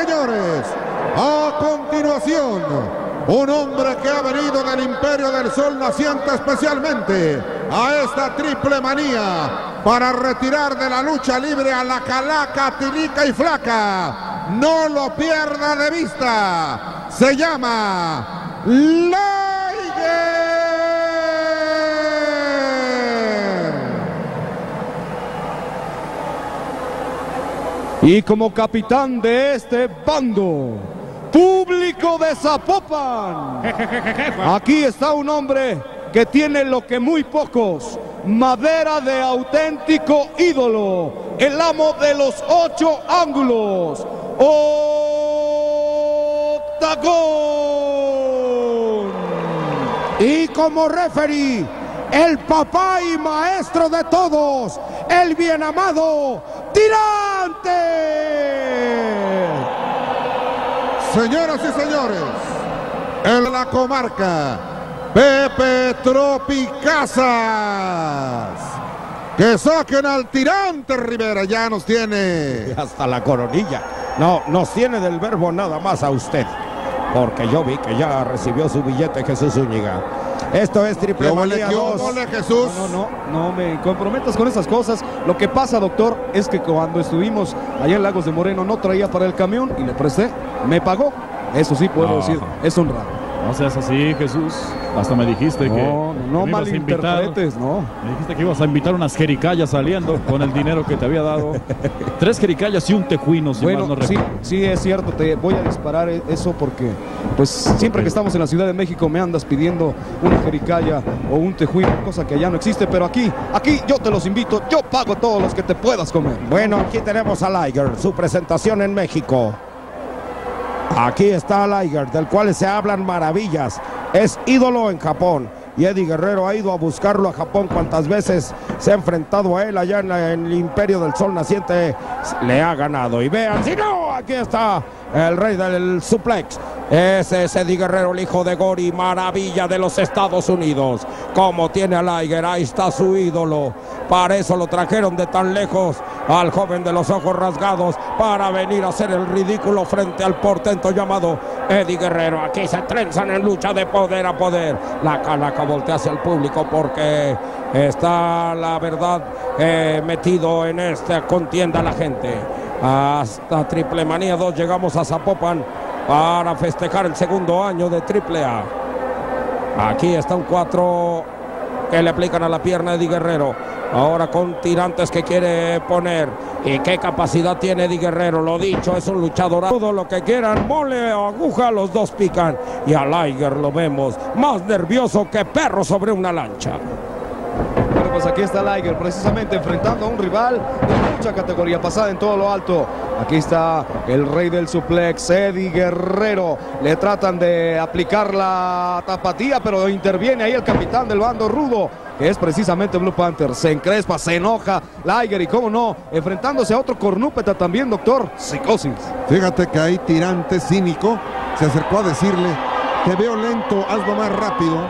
señores, a continuación, un hombre que ha venido del Imperio del Sol naciente especialmente a esta triple manía para retirar de la lucha libre a la calaca, tilica y flaca. No lo pierda de vista. Se llama. Y como capitán de este bando, público de Zapopan, aquí está un hombre que tiene lo que muy pocos, madera de auténtico ídolo, el amo de los ocho ángulos, Octagón. Y como referee, el papá y maestro de todos, el bien amado Tirante. Señoras y señores, en la comarca, Pepe Tropicazas. Que saquen al tirante Rivera, ya nos tiene. Hasta la coronilla. No, nos tiene del verbo nada más a usted. Porque yo vi que ya recibió su billete Jesús Zúñiga. Esto es Triple ¿Qué ole, Manía qué 2. ole, Jesús? No, no, no me comprometas con esas cosas. Lo que pasa, doctor, es que cuando estuvimos allá en Lagos de Moreno no traía para el camión y le presté, me pagó. Eso sí puedo No. decir, es honrado. No seas así, Jesús. Hasta me dijiste que. No, no malinterpretes, no. Me dijiste que ibas a invitar unas jericayas saliendo con el dinero que te había dado. Tres jericayas y un tejuino, si Bueno, mal no sí, recuerdo. sí, es cierto, te voy a disparar eso porque, pues, siempre que estamos en la Ciudad de México me andas pidiendo una jericaya o un tejuino, cosa que allá no existe, pero aquí, aquí yo te los invito, yo pago todos los que te puedas comer. Bueno, aquí tenemos a Liger, su presentación en México. Aquí está Liger, del cual se hablan maravillas. Es ídolo en Japón. Y Eddie Guerrero ha ido a buscarlo a Japón cuantas veces se ha enfrentado a él allá en, el Imperio del Sol Naciente. Le ha ganado. Y vean, si no, aquí está el rey del suplex. Ese es Eddie Guerrero, el hijo de Gori, maravilla de los Estados Unidos. Como tiene a Liger, ahí está su ídolo. Para eso lo trajeron de tan lejos al joven de los ojos rasgados para venir a hacer el ridículo frente al portento llamado Eddie Guerrero. Aquí se trenzan en lucha de poder a poder. La calaca voltea hacia el público porque está la verdad eh, metido en esta contienda la gente. Hasta Triple Manía 2 llegamos a Zapopan para festejar el segundo año de Triple A. Aquí está un 4 que le aplican a la pierna de Eddie Guerrero. Ahora con tirantes que quiere poner. ¿Y qué capacidad tiene Eddie Guerrero? Lo dicho, es un luchador. Todo lo que quieran, mole o aguja, los dos pican. Y a Liger lo vemos más nervioso que perro sobre una lancha. Bueno, pues aquí está Liger, precisamente enfrentando a un rival de mucha categoría pasada en todo lo alto. Aquí está el rey del suplex, Eddie Guerrero. Le tratan de aplicar la tapatía, pero interviene ahí el capitán del bando rudo, que es precisamente Blue Panther. Se encrespa, se enoja Liger y cómo no, enfrentándose a otro cornúpeta también, doctor. Psicosis. Fíjate que ahí tirante cínico se acercó a decirle, te veo lento, hazlo más rápido.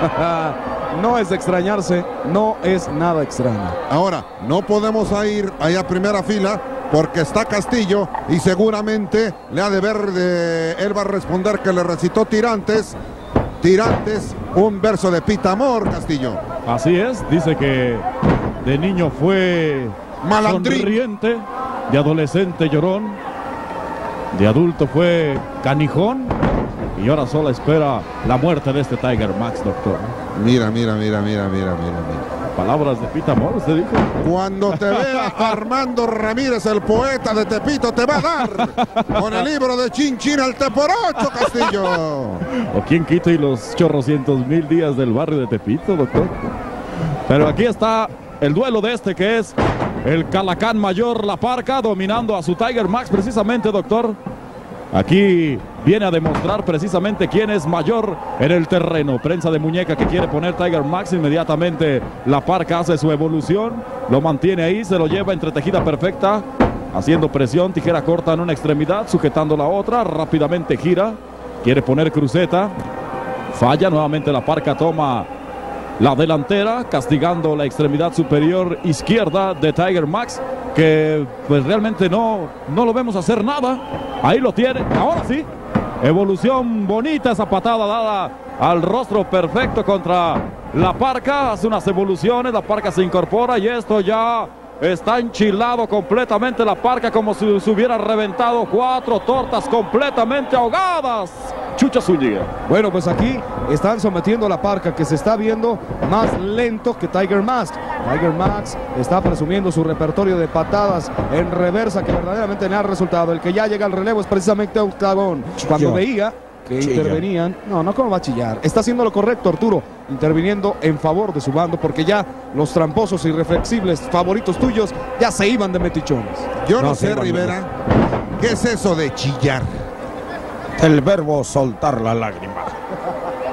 no es de extrañarse, no es nada extraño. Ahora, no podemos ir ahí a primera fila porque está Castillo y seguramente le ha de ver, de, él va a responder que le recitó Tirantes. Tirantes, un verso de Pitamor, Castillo. Así es, dice que de niño fue Malandrín. sonriente, de adolescente llorón, de adulto fue canijón y ahora solo espera la muerte de este Tiger Max, doctor. Mira, mira, mira, mira, mira, mira, mira. Palabras de Pita Amor, usted dijo. Cuando te vea Armando Ramírez, el poeta de Tepito, te va a dar con el libro de Chin Chin al Teporocho, Castillo. ¿O quién quita y los chorrocientos mil días del barrio de Tepito, doctor? Pero aquí está el duelo de este que es el Calacán Mayor La Parca dominando a su Tiger Max precisamente, doctor. Aquí viene a demostrar precisamente quién es mayor en el terreno. Prensa de muñeca que quiere poner Tiger Max. Inmediatamente la parca hace su evolución. Lo mantiene ahí, se lo lleva entretejida perfecta. Haciendo presión, tijera corta en una extremidad, sujetando la otra. Rápidamente gira. Quiere poner cruceta. Falla nuevamente la parca, toma la delantera, castigando la extremidad superior izquierda de Tiger Max, que pues realmente no, no lo vemos hacer nada. Ahí lo tiene, ahora sí. Evolución bonita esa patada dada al rostro perfecto contra la parca. Hace unas evoluciones, la parca se incorpora y esto ya Está enchilado completamente la parca como si se hubiera reventado cuatro tortas completamente ahogadas. Chucha Zúñiga. Bueno, pues aquí están sometiendo a la parca que se está viendo más lento que Tiger Mask. Tiger Mask está presumiendo su repertorio de patadas en reversa que verdaderamente le ha resultado. El que ya llega al relevo es precisamente Octagon. Cuando veía que intervenían. No, no, ¿cómo va a chillar? Está haciendo lo correcto, Arturo, interviniendo en favor de su bando, porque ya los tramposos y reflexibles favoritos tuyos ya se iban de metichones. Yo no, sé, Rivera, ¿qué es eso de chillar? El verbo soltar la lágrima.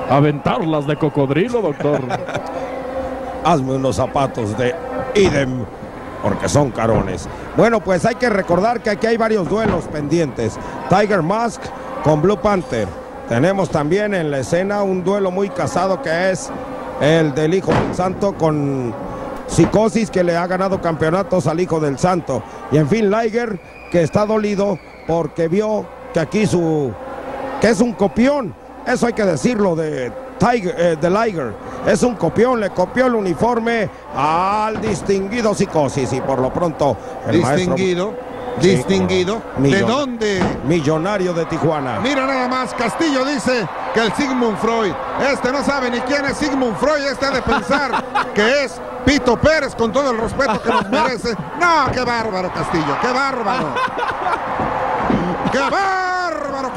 Aventarlas de cocodrilo, doctor. Hazme unos zapatos de idem porque son carones. Bueno, pues hay que recordar que aquí hay varios duelos pendientes. Tiger Mask con Blue Panther. Tenemos también en la escena un duelo muy casado que es el del Hijo del Santo con Psicosis que le ha ganado campeonatos al Hijo del Santo. Y en fin, Liger que está dolido porque vio que aquí su... que es un copión. Eso hay que decirlo de Tiger, eh, de Liger. Es un copión, le copió el uniforme al distinguido Psicosis y por lo pronto el distinguido distinguido. ¿De dónde? Millonario de Tijuana. Mira nada más, Castillo dice que el Sigmund Freud, este no sabe ni quién es Sigmund Freud, este ha de pensar que es Pito Pérez con todo el respeto que nos merece. No, qué bárbaro Castillo, qué bárbaro. ¡Qué bárbaro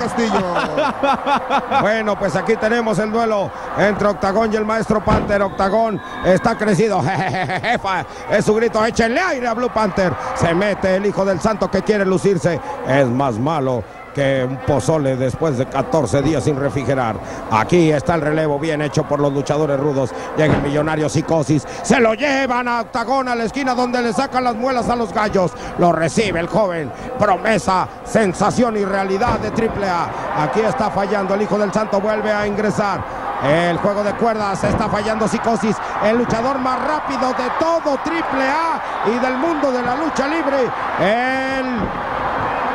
Castillo! Bueno, pues aquí tenemos el duelo entre Octagón y el maestro Panther. Octagón está crecido. Es su grito, échenle aire a Blue Panther. Se mete el hijo del santo que quiere lucirse. Es más malo que un pozole después de 14 días sin refrigerar. Aquí está el relevo bien hecho por los luchadores rudos. Llega el millonario Psicosis. Se lo llevan a Octagón a la esquina donde le sacan las muelas a los gallos. Lo recibe el joven. Promesa, sensación y realidad de triple A. Aquí está fallando. El hijo del santo vuelve a ingresar. El juego de cuerdas está fallando Psicosis, el luchador más rápido de todo Triple A y del mundo de la lucha libre. El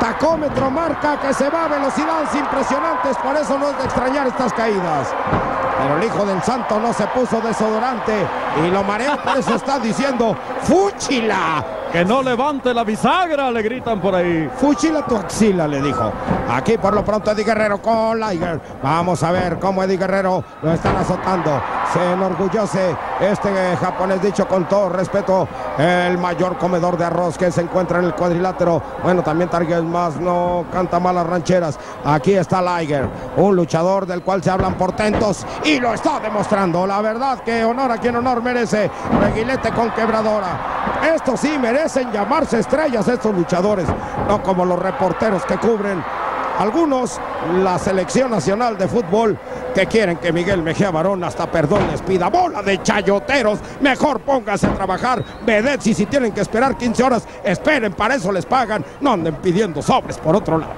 tacómetro marca que se va a velocidades impresionantes, por eso no es de extrañar estas caídas. Pero el hijo del santo no se puso desodorante y lo mareó, por eso está diciendo ¡Fúchila! Que no levante la bisagra, le gritan por ahí. Fuchila tu axila, le dijo. Aquí por lo pronto Eddie Guerrero con Liger. Vamos a ver cómo Eddie Guerrero lo están azotando. Se enorgullece este japonés, dicho con todo respeto, el mayor comedor de arroz que se encuentra en el cuadrilátero. Bueno, también Target más no canta malas rancheras. Aquí está Liger, un luchador del cual se hablan portentos y lo está demostrando. La verdad que honor a quien honor merece. Reguilete con quebradora. Esto sí merecen llamarse estrellas estos luchadores, no como los reporteros que cubren algunos la selección nacional de fútbol que quieren que Miguel Mejía Barón hasta perdón les pida bola de chayoteros. Mejor pónganse a trabajar, vedettes y si tienen que esperar 15 horas, esperen, para eso les pagan. No anden pidiendo sobres por otro lado.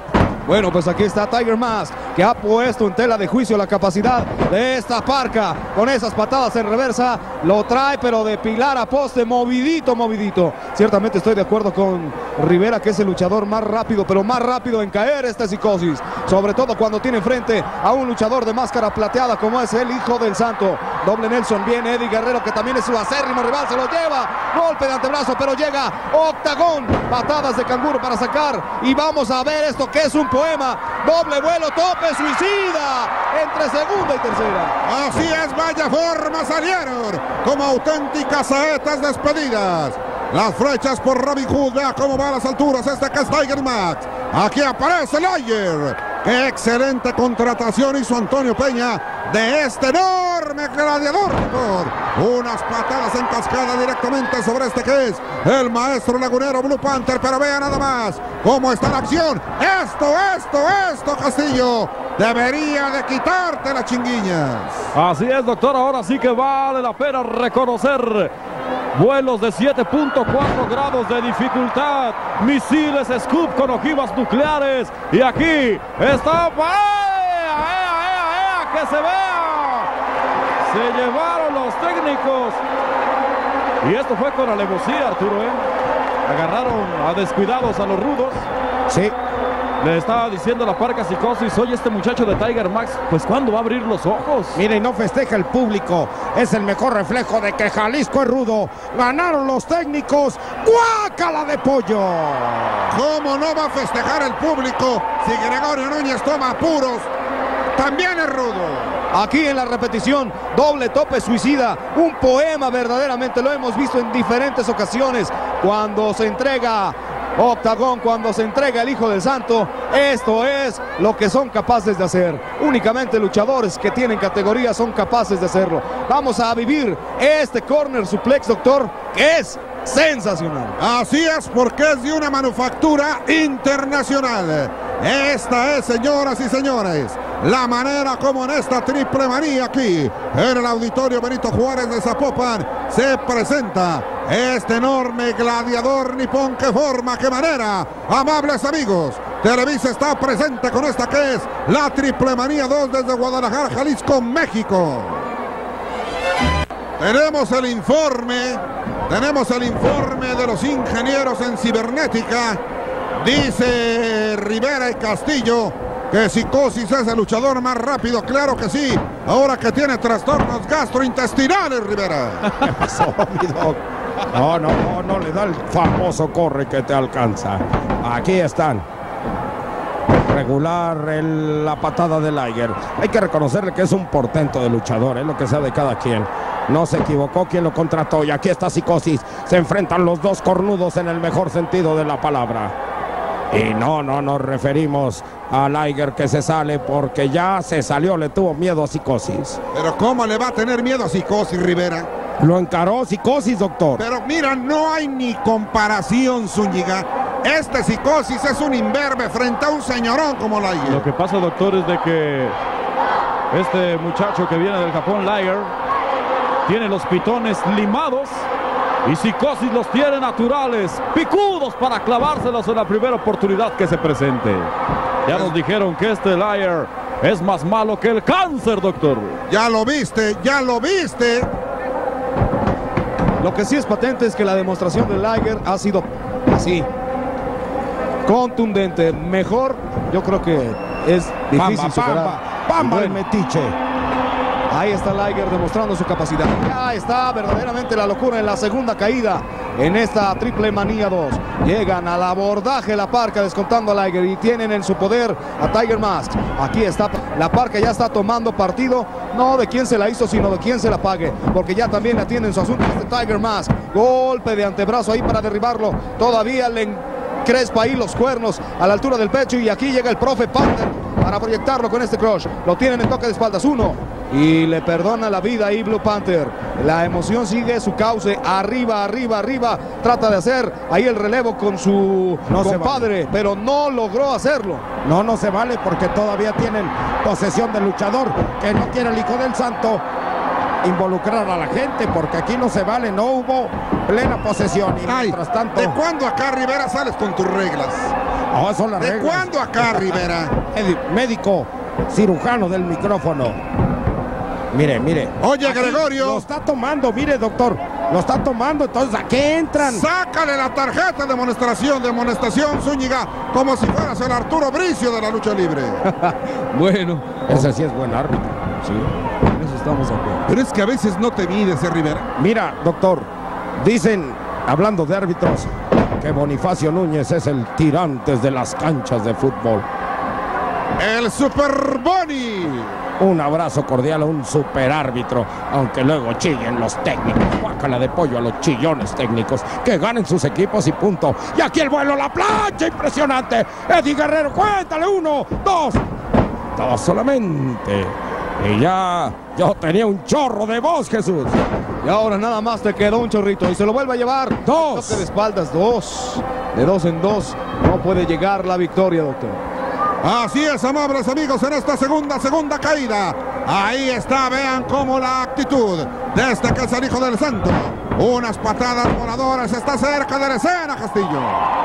Bueno, pues aquí está Tiger Mask, que ha puesto en tela de juicio la capacidad de esta parca. Con esas patadas en reversa, lo trae, pero de pilar a poste, movidito, movidito. Ciertamente estoy de acuerdo con Rivera, que es el luchador más rápido, pero más rápido en caer esta psicosis. Sobre todo cuando tiene enfrente a un luchador de máscara plateada, como es el hijo del santo. Doble Nelson, viene Eddie Guerrero, que también es su acérrimo rival, se lo lleva. Golpe de antebrazo, pero llega Octagón. Patadas de canguro para sacar. Y vamos a ver esto que es un poema. Doble vuelo, tope, suicida. Entre segunda y tercera. Así es, vaya forma salieron. Como auténticas saetas despedidas. Las flechas por Robin Hood. Vea cómo va a las alturas este que es Tiger Max. Aquí aparece Layer. Excelente contratación hizo Antonio Peña de este enorme gladiador. Unas patadas en cascada directamente sobre este que es el maestro lagunero Blue Panther. Pero vea nada más cómo está la acción. Esto, esto, esto, Castillo. Debería de quitarte las chinguiñas. Así es, doctor. Ahora sí que vale la pena reconocer vuelos de 7.4 grados de dificultad, misiles Scoop con ojivas nucleares y aquí está ¡Ea, ea, ea, que se vea Se llevaron los técnicos. Y esto fue con alevosía, Arturo, ¿eh? Agarraron a descuidados a los rudos. Sí, Le estaba diciendo la parca psicosis, oye, este muchacho de Tiger Max, pues ¿cuándo va a abrir los ojos? Mire, y no festeja el público. Es el mejor reflejo de que Jalisco es rudo. Ganaron los técnicos. ¡Guácala de pollo! ¿Cómo no va a festejar el público si Gregorio Núñez toma puros? También es rudo. Aquí en la repetición, doble tope suicida, un poema verdaderamente, lo hemos visto en diferentes ocasiones, cuando se entrega Octagón, cuando se entrega el Hijo del Santo, esto es lo que son capaces de hacer. Únicamente luchadores que tienen categoría son capaces de hacerlo. Vamos a vivir este corner suplex, doctor, que es sensacional. Así es porque es de una manufactura internacional. Esta es, señoras y señores, la manera como en esta triple manía aquí, en el auditorio Benito Juárez de Zapopan, se presenta este enorme gladiador nipón que forma, que manera. Amables amigos, Televisa está presente con esta que es la triple manía 2 desde Guadalajara, Jalisco, México. Tenemos el informe, tenemos el informe de los ingenieros en cibernética. Dice Rivera y Castillo que Psicosis es el luchador más rápido, claro que sí. Ahora que tiene trastornos gastrointestinales, Rivera. ¿Qué pasó, mi? No, no, no, no le da el famoso corre que te alcanza. Aquí están. Regular la patada de Liger. Hay que reconocerle que es un portento de luchador, es lo que sea de cada quien. No se equivocó quien lo contrató y aquí está Psicosis. Se enfrentan los dos cornudos en el mejor sentido de la palabra. Y no, no nos referimos a Liger que se sale porque ya se salió, le tuvo miedo a Psicosis. Pero ¿cómo le va a tener miedo a Psicosis, Rivera? Lo encaró Psicosis, doctor. Pero mira, no hay ni comparación, Zúñiga. Este Psicosis es un imberbe frente a un señorón como Lo Liger. que pasa, doctor, es de que este muchacho que viene del Japón, Liger, tiene los pitones limados y psicosis los tiene naturales, picudos para clavárselos en la primera oportunidad que se presente. Ya nos dijeron que este Liger es más malo que el cáncer, doctor. Ya lo viste, ya lo viste. Lo que sí es patente es que la demostración de Liger ha sido así. Contundente, mejor, yo creo que es difícil Pamba, superar. pamba, pamba el metiche. Ahí está Liger demostrando su capacidad. Ya está verdaderamente la locura en la segunda caída en esta triple manía 2. Llegan al abordaje la parca descontando a Liger y tienen en su poder a Tiger Mask. Aquí está la parca ya está tomando partido no de quién se la hizo sino de quién se la pague porque ya también la tiene en su asunto este Tiger Mask. Golpe de antebrazo ahí para derribarlo. Todavía le crespa ahí los cuernos a la altura del pecho y aquí llega el profe Panther para proyectarlo con este crush. Lo tienen en toque de espaldas. Uno. Y le perdona la vida ahí Blue Panther. La emoción sigue su cauce. Arriba, arriba, arriba. Trata de hacer ahí el relevo con su No compadre, pero no logró hacerlo. No, no se vale porque todavía tienen posesión del luchador que no quiere el hijo del santo involucrar a la gente porque aquí no se vale, no hubo plena posesión y Ay, mientras tanto ¿de cuándo acá, Rivera, sales con tus reglas? Oh, son las ¿De reglas. cuándo acá, Rivera? Médico cirujano del micrófono mire mire Oye, Aquí Gregorio. lo está tomando mire doctor lo está tomando entonces a qué entran Sácale la tarjeta de amonestación, de amonestación, Zúñiga, como si fueras el Arturo Bricio de la lucha libre. Bueno, ese sí es buen árbitro sí, en eso estamos de acuerdo. Pero es que a veces no te mides, ¿eh, Rivera? Mira, doctor, dicen, hablando de árbitros, que Bonifacio Núñez es el tirantes de las canchas de fútbol. El Super Boni. Un abrazo cordial a un superárbitro, aunque luego chillen los técnicos. Guácala de pollo a los chillones técnicos. Que ganen sus equipos y punto. Y aquí el vuelo, la plancha, impresionante. Eddie Guerrero, cuéntale, uno, dos. Dos solamente. Y ya yo tenía un chorro de voz, Jesús. Y ahora nada más te quedó un chorrito y se lo vuelve a llevar. Dos. Toque de espaldas, dos. De dos en dos no puede llegar la victoria, doctor. Así es, amables amigos, en esta segunda, segunda caída. Ahí está, vean cómo la actitud de este que es el hijo del santo. Unas patadas voladoras, está cerca de la escena Castillo.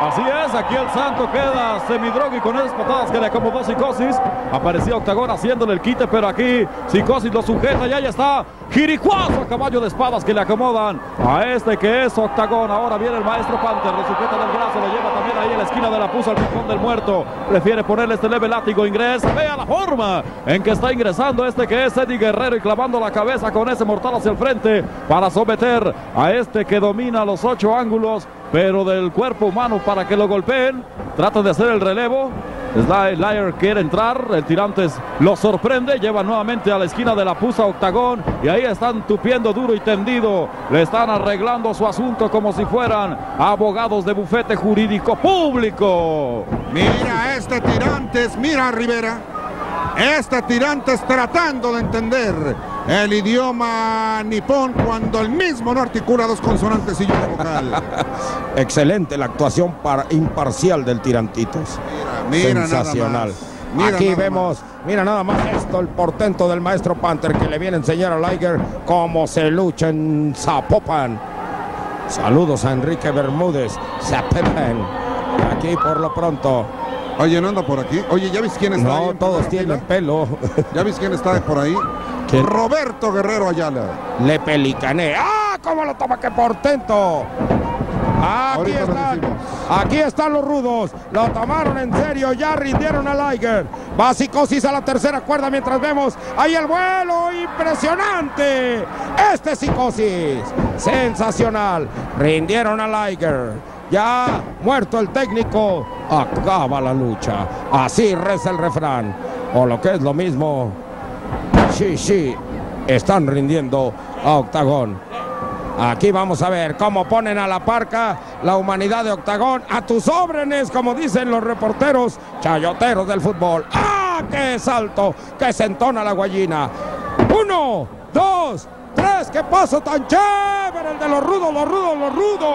Así es, aquí el Santo queda semidroga y con esas patadas que le acomodó Psicosis. Aparecía Octagón haciéndole el quite, pero aquí Psicosis lo sujeta y ahí está Jiricuazo a caballo de espadas que le acomodan a este que es Octagón. Ahora viene el maestro Panther, lo sujeta del brazo, lo lleva también ahí en la esquina de la pusa al rincón del muerto. Prefiere ponerle este leve látigo, ingresa, vea la forma en que está ingresando este que es Eddie Guerrero y clavando la cabeza con ese mortal hacia el frente para someter a este que domina los ocho ángulos, pero del cuerpo humano para que lo golpeen. Trata de hacer el relevo. Liar quiere entrar, el Tirantes lo sorprende, lleva nuevamente a la esquina de la pusa octagón y ahí están tupiendo duro y tendido, le están arreglando su asunto como si fueran abogados de bufete jurídico público. Mira este Tirantes, mira Rivera. Este Tirantes tratando de entender el idioma nipón cuando el mismo no articula dos consonantes y una vocal. Excelente la actuación para, imparcial del Tirantitos. Mira, mira Sensacional. Mira Aquí vemos, mira nada más esto, el portento del maestro Panther que le viene a enseñar a Liger cómo se lucha en Zapopan. Saludos a Enrique Bermúdez, Zapopan. Aquí por lo pronto. Oye, no anda por aquí. Oye, ¿ya viste quién está ahí No en todos tienen pelo. ¿Ya viste quién está por ahí? Roberto Guerrero Ayala. Le pelicané. ¡Ah! ¿Cómo lo toma? ¡Qué portento! Aquí están, aquí están los rudos. Lo tomaron en serio, ya rindieron a Liger. Va Psicosis a la tercera cuerda mientras vemos ahí el vuelo impresionante. Este Psicosis, sensacional. Rindieron a Liger. Ya muerto el técnico, acaba la lucha. Así reza el refrán. O lo que es lo mismo, Sí, sí, están rindiendo a Octagón. Aquí vamos a ver cómo ponen a la parca la humanidad de Octagón a tus órdenes, como dicen los reporteros chayoteros del fútbol. ¡Ah, qué salto! ¡Que se entona la guayina! Uno, dos, tres, qué paso tan chévere el de los rudos, los rudos, los rudos,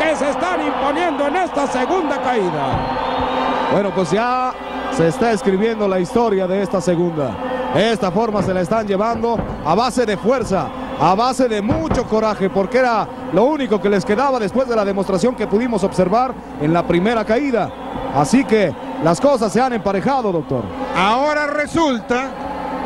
que se están imponiendo en esta segunda caída. Bueno, pues ya se está escribiendo la historia de esta segunda. Esta forma se la están llevando a base de fuerza, a base de mucho coraje, porque era lo único que les quedaba después de la demostración que pudimos observar en la primera caída. Así que las cosas se han emparejado, doctor. Ahora resulta,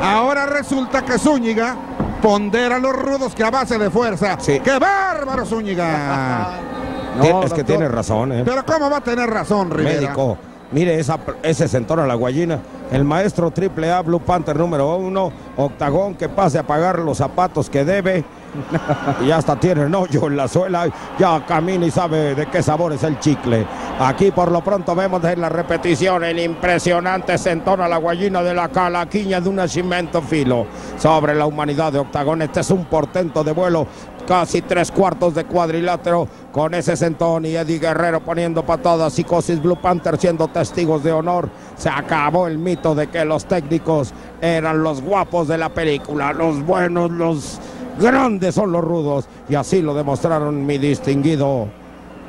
ahora resulta que Zúñiga pondera a los rudos que a base de fuerza. Sí. ¡Qué bárbaro Zúñiga! No, es que tiene razón, ¿eh? Pero ¿cómo va a tener razón, Rivera? médico. Mire ese sentón a la guayina. El maestro triple A Blue Panther número uno. Octagón que pase a pagar los zapatos que debe. Y hasta tiene un hoyo en la suela. Ya camina y sabe de qué sabor es el chicle. Aquí por lo pronto vemos en la repetición el impresionante sentón a la guayina de la calaquiña de un nacimiento filo. Sobre la humanidad de Octagón. Este es un portento de vuelo. Casi tres cuartos de cuadrilátero con ese sentón y Eddie Guerrero poniendo patadas. Psicosis Blue Panther siendo testigos de honor. Se acabó el mito de que los técnicos eran los guapos de la película. Los buenos, los grandes son los rudos. Y así lo demostraron mi distinguido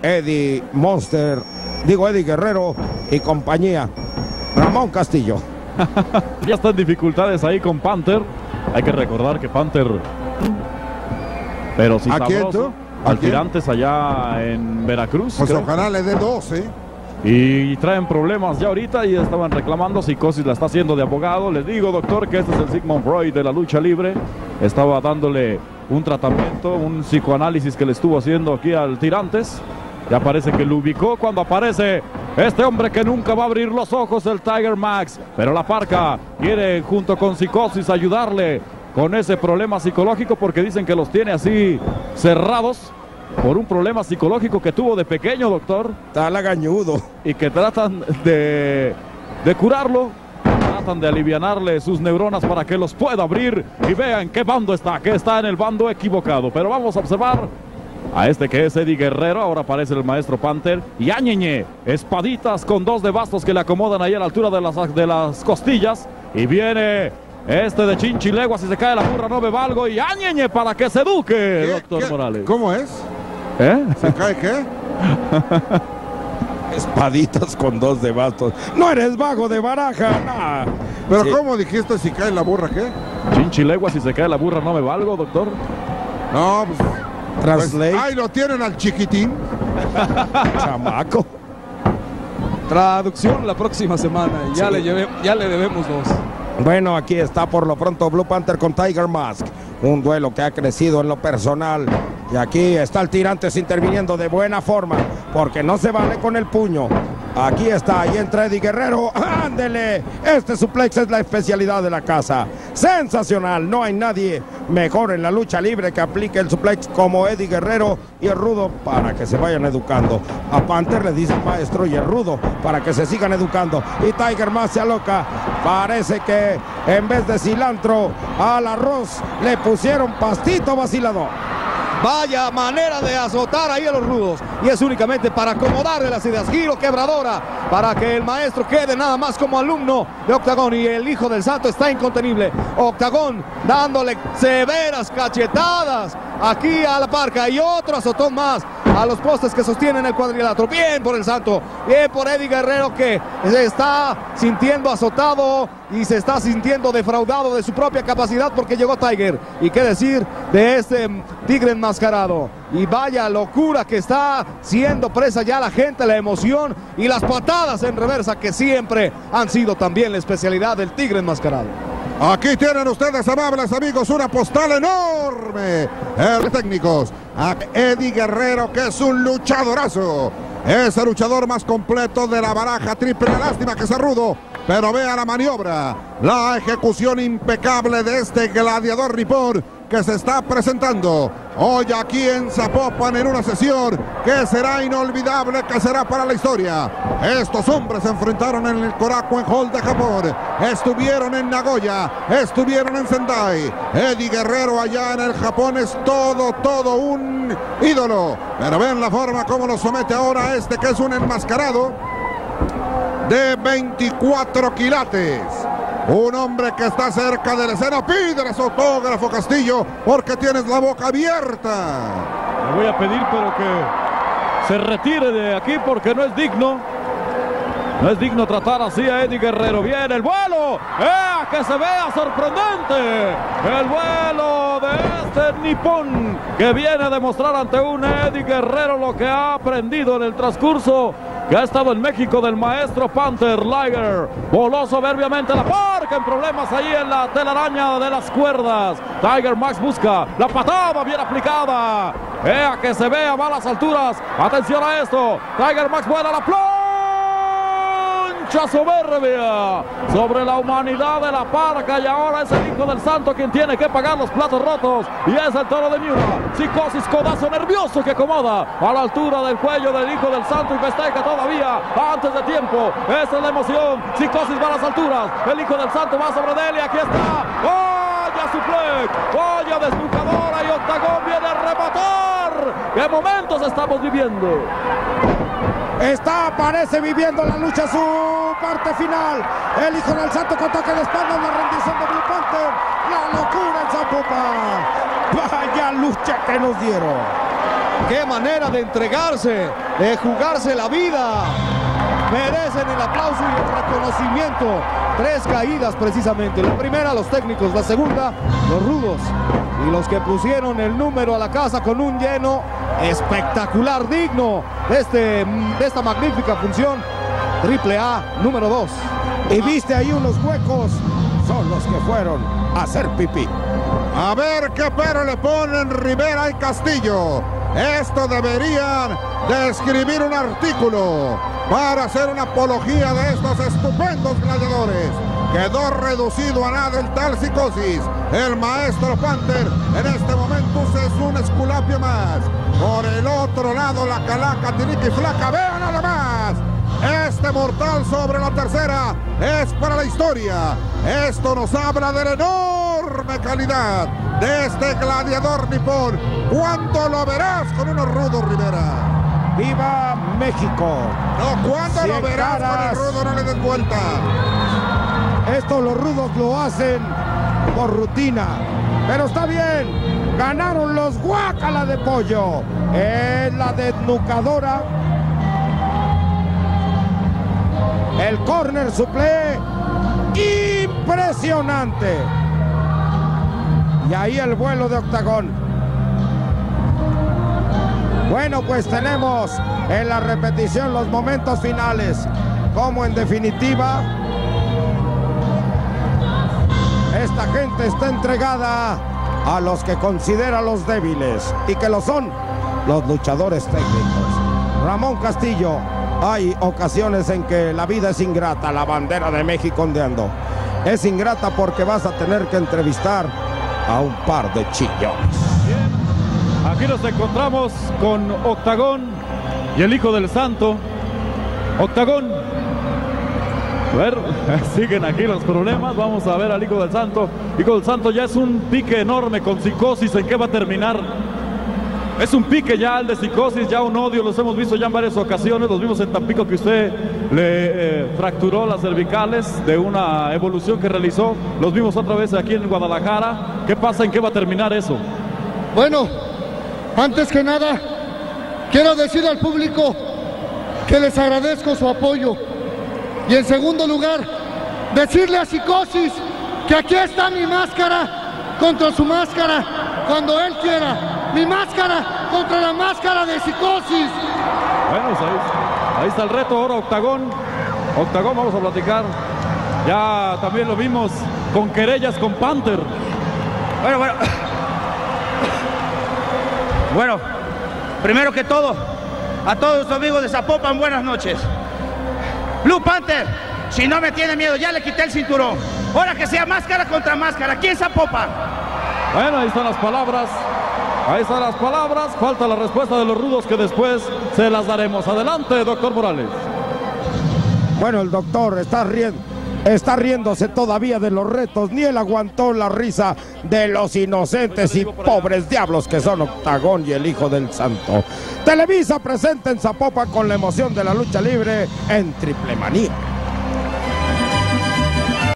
Eddie Monster. Digo Eddie Guerrero y compañía. Ramón Castillo. Ya están dificultades ahí con Panther. Hay que recordar que Panther. Pero si ¿A quién sabroso, tú? ¿A Al quién? tirantes allá en Veracruz. Pues creo. ojalá le dé 12. Y traen problemas ya ahorita y estaban reclamando. Psicosis la está haciendo de abogado. Les digo, doctor, que este es el Sigmund Freud de la lucha libre. Estaba dándole un tratamiento, un psicoanálisis que le estuvo haciendo aquí al Tirantes. Ya parece que lo ubicó cuando aparece este hombre que nunca va a abrir los ojos, el Tiger Max. Pero la parca quiere, junto con Psicosis, ayudarle con ese problema psicológico porque dicen que los tiene así cerrados por un problema psicológico que tuvo de pequeño, doctor Está lagañudo. y que tratan de, de curarlo, tratan de alivianarle sus neuronas para que los pueda abrir y vean qué bando está, que está en el bando equivocado. Pero vamos a observar a este que es Eddie Guerrero, ahora aparece el maestro Panther y Añeñe, espaditas con dos de bastos que le acomodan ahí a la altura de las, de las costillas y viene... Este de Chinchilegua, si se cae la burra no me valgo y Añeñe para que se eduque, ¿Qué? doctor ¿Qué? Morales. ¿Cómo es? ¿Eh? ¿Se cae qué? Espaditas con dos de bastos. No eres vago de baraja. nah. ¿Pero Sí. cómo dijiste si cae la burra qué? Chinchilegua, si se cae la burra no me valgo, doctor. No, pues Pues, Translate, ahí lo tienen al chiquitín. chamaco. Traducción la próxima semana. Ya, Sí. le, lleve- ya le debemos dos. Bueno, aquí está por lo pronto Blue Panther con Tiger Mask. Un duelo que ha crecido en lo personal. Y aquí está el Tirantes interviniendo de buena forma, porque no se vale con el puño. Aquí está, y entra Eddie Guerrero. ¡Ándele! Este suplex es la especialidad de la casa. Sensacional, no hay nadie mejor en la lucha libre que aplique el suplex como Eddie Guerrero y el Rudo para que se vayan educando. A Panther le dice maestro y el Rudo para que se sigan educando. Y Tiger Mask se aloca. Parece que en vez de cilantro al arroz le pusieron pastito vacilador. Vaya manera de azotar ahí a los rudos. Y es únicamente para acomodarle las ideas. Giro quebradora para que el maestro quede nada más como alumno de Octagón. Y el hijo del santo está incontenible. Octagón dándole severas cachetadas aquí a la parca. Y otro azotón más a los postes que sostienen el cuadrilátero. Bien por el santo. Bien por Eddie Guerrero que se está sintiendo azotado y se está sintiendo defraudado de su propia capacidad porque llegó Tiger. Y qué decir de este mm, tigre enmascarado. Y vaya locura que está siendo presa ya la gente, la emoción y las patadas en reversa que siempre han sido también la especialidad del tigre enmascarado. Aquí tienen ustedes, amables amigos, una postal enorme. El técnicos, a Eddie Guerrero, que es un luchadorazo. Es el luchador más completo de la baraja triple. Lástima que sea rudo, pero vea la maniobra, la ejecución impecable de este gladiador nipón que se está presentando hoy aquí en Zapopan en una sesión que será inolvidable, que será para la historia. Estos hombres se enfrentaron en el Korakuen Hall de Japón, estuvieron en Nagoya, estuvieron en Sendai. Eddie Guerrero allá en el Japón es todo, todo un ídolo. Pero ven la forma como lo somete ahora este que es un enmascarado de 24 quilates. Un hombre que está cerca de la escena. Pídeles autógrafo, Castillo, porque tienes la boca abierta. Le voy a pedir, pero que se retire de aquí porque no es digno. No es digno tratar así a Eddie Guerrero. Viene el vuelo. ¡Eh! Que se vea sorprendente. El vuelo de este nipón que viene a demostrar ante un Eddie Guerrero lo que ha aprendido en el transcurso que ha estado en México del maestro Panther Liger. Voló soberbiamente la parca en problemas ahí en la telaraña de las cuerdas. Tiger Max busca la patada bien aplicada. Ea que se vea a las alturas. Atención a esto. Tiger Max vuela la sobre la humanidad de la parca y ahora es el hijo del santo quien tiene que pagar los platos rotos y es el toro de Miura. Psicosis, codazo nervioso que acomoda a la altura del cuello del hijo del santo y festeja todavía antes de tiempo. Esa es la emoción. Psicosis va a las alturas. El hijo del santo va sobre él y aquí está. ¡Vaya suplex! ¡Vaya desnucadora y octagón viene a rematar! ¿Qué momentos estamos viviendo? Está, parece viviendo la lucha su parte final. El hijo del santo con toque de espalda, la rendición de Blue Panther. La locura en Zapopan. Vaya lucha que nos dieron. ¡Qué manera de entregarse! De jugarse la vida. Merecen el aplauso y el reconocimiento. Tres caídas precisamente. La primera los técnicos, la segunda los rudos. Y los que pusieron el número a la casa con un lleno espectacular, digno de, este, de esta magnífica función. Triple A número 2. Y viste ahí unos huecos. Son los que fueron a hacer pipí. A ver qué pero le ponen Rivera y Castillo. Esto deberían de escribir un artículo para hacer una apología de estos estupendos gladiadores. Quedó reducido a nada el tal psicosis. El maestro Panther en este momento es un esculapio más. Por el otro lado la calaca tirica y flaca. Vean nada más. Este mortal sobre la tercera es para la historia. Esto nos habla de la enorme calidad de este gladiador nipón. ¿Cuándo lo verás con unos rudos, Rivera? ¡Viva México! No, ¿cuándo lo Cien verás con caras. el rudo? No le des vuelta. Esto los rudos lo hacen por rutina. Pero está bien. Ganaron los guácala de pollo. Es la desnucadora. El corner suple. Impresionante. Y ahí el vuelo de octagón. Bueno, pues tenemos en la repetición los momentos finales, como en definitiva esta gente está entregada a los que considera los débiles y que lo son los luchadores técnicos. Ramón Castillo, hay ocasiones en que la vida es ingrata, la bandera de México ondeando. Es ingrata porque vas a tener que entrevistar a un par de chillones. Aquí nos encontramos con Octagón y el Hijo del Santo. Octagón. A ver, siguen aquí los problemas. Vamos a ver al Hijo del Santo. Hijo del Santo ya es un pique enorme con psicosis. ¿En qué va a terminar? Es un pique ya el de psicosis, ya un odio, los hemos visto ya en varias ocasiones, los vimos en Tampico que usted le eh, fracturó las cervicales de una evolución que realizó, los vimos otra vez aquí en Guadalajara. ¿Qué pasa? ¿En qué va a terminar eso? Bueno, antes que nada, quiero decir al público que les agradezco su apoyo. Y en segundo lugar, decirle a Psicosis que aquí está mi máscara contra su máscara cuando él quiera. Mi máscara contra la máscara de Psicosis. Bueno, pues ahí, ahí está el reto ahora, Octagón. Octagón, vamos a platicar. Ya también lo vimos con querellas con Panther. Bueno, bueno. Bueno, primero que todo, a todos los amigos de Zapopan, buenas noches. Blue Panther, si no me tiene miedo, ya le quité el cinturón. Ahora que sea máscara contra máscara, ¿quién Zapopan? Bueno, ahí están las palabras. Ahí están las palabras. Falta la respuesta de los rudos que después se las daremos. Adelante, doctor Morales. Bueno, el doctor está riendo. Está riéndose todavía de los retos, ni él aguantó la risa de los inocentes y pobres diablos que son Octagón y el Hijo del Santo. Televisa presenta en Zapopan con la emoción de la lucha libre en Triple Manía.